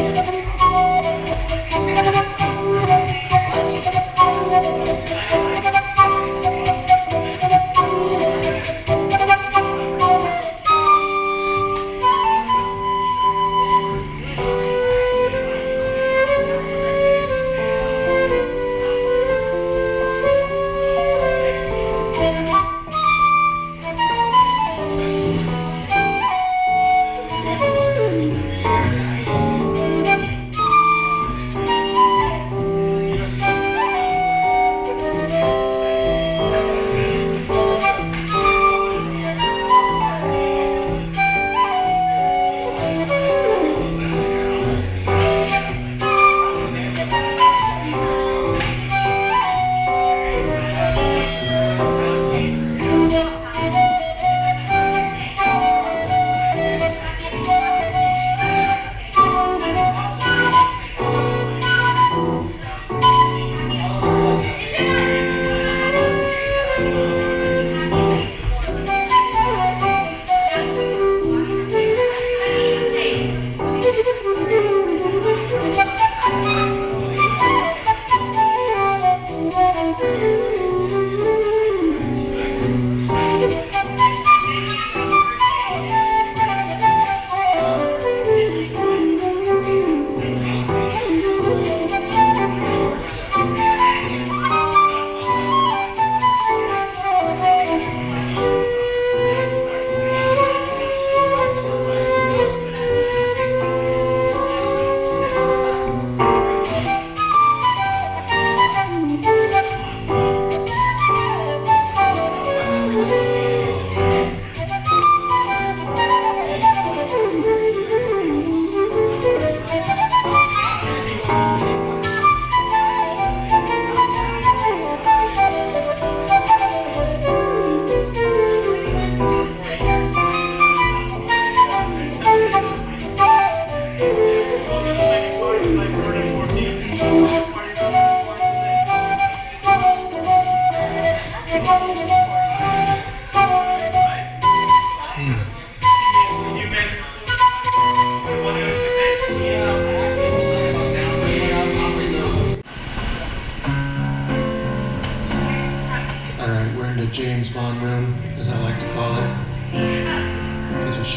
All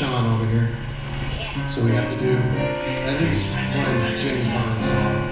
Sean over here. So we have to do at least one James Bond song.